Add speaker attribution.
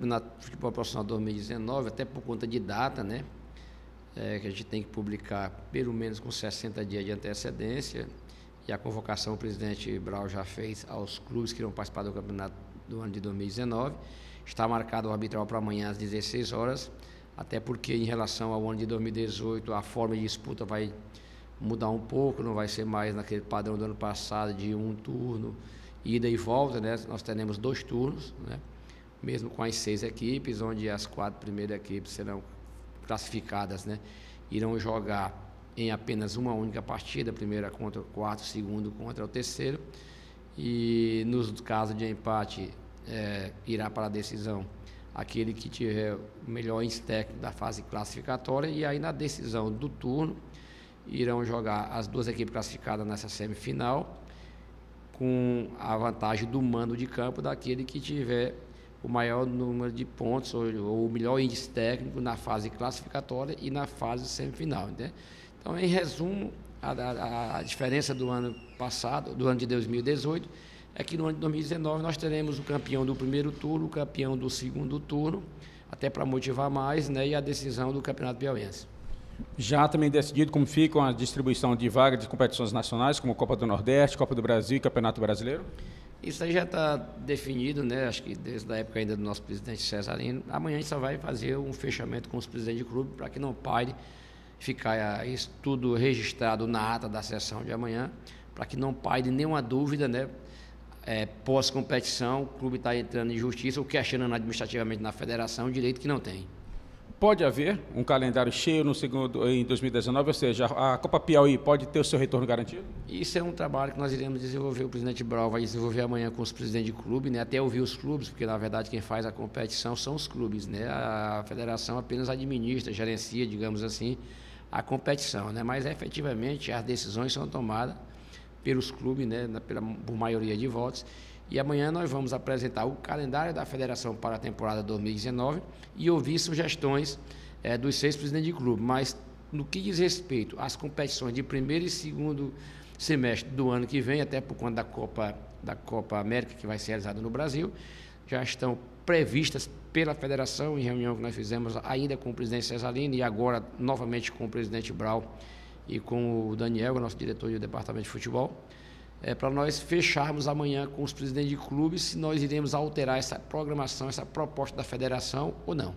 Speaker 1: Campeonato Futebol Profissional 2019, até por conta de data, né? É, que a gente tem que publicar pelo menos com 60 dias de antecedência. E a convocação o presidente Brau já fez aos clubes que irão participar do campeonato do ano de 2019. Está marcado o arbitral para amanhã às 16 horas, até porque em relação ao ano de 2018 a forma de disputa vai mudar um pouco, não vai ser mais naquele padrão do ano passado de um turno, ida e volta, né? Nós teremos dois turnos, né? Mesmo com as seis equipes, onde as quatro primeiras equipes serão classificadas, né? Irão jogar em apenas uma única partida, primeira contra o quarto, segundo contra o terceiro. E nos casos de empate, é, irá para a decisão aquele que tiver o melhor técnico da fase classificatória. E aí na decisão do turno, irão jogar as duas equipes classificadas nessa semifinal, com a vantagem do mando de campo daquele que tiver o maior número de pontos ou, ou o melhor índice técnico na fase classificatória e na fase semifinal. Né? Então, em resumo, a, a, a, diferença do ano passado, do ano de 2018, é que no ano de 2019 nós teremos o campeão do primeiro turno, o campeão do segundo turno, até para motivar mais, né, e a decisão do Campeonato Piauiense.
Speaker 2: Já também decidido como fica a distribuição de vagas de competições nacionais, como Copa do Nordeste, Copa do Brasil e Campeonato Brasileiro?
Speaker 1: Isso aí já está definido, né? Acho que desde a época ainda do nosso presidente Cesarino. Amanhã a gente só vai fazer um fechamento com os presidentes de clube para que não pare ficar isso tudo registrado na ata da sessão de amanhã, para que não paire nenhuma dúvida, né? É, Pós-competição, o clube está entrando em justiça ou questionando administrativamente na federação, direito que não tem.
Speaker 2: Pode haver um calendário cheio no segundo em 2019, ou seja, a Copa Piauí pode ter o seu retorno garantido?
Speaker 1: Isso é um trabalho que nós iremos desenvolver. O presidente Brau vai desenvolver amanhã com os presidentes de clube, né? até ouvir os clubes, porque na verdade quem faz a competição são os clubes. Né? A federação apenas administra, gerencia, digamos assim, a competição, né? Mas efetivamente as decisões são tomadas pelos clubes, né? Pela, por maioria de votos. E amanhã nós vamos apresentar o calendário da federação para a temporada 2019 e ouvir sugestões é, dos seis presidentes de clube. Mas no que diz respeito às competições de primeiro e segundo semestre do ano que vem, até por conta da Copa, da Copa América, que vai ser realizada no Brasil, já estão previstas pela federação, em reunião que nós fizemos ainda com o presidente Cesarino e agora novamente com o presidente Brau e com o Daniel, nosso diretor do departamento de futebol, é, para nós fecharmos amanhã com os presidentes de clubes se nós iremos alterar essa programação, essa proposta da federação ou não.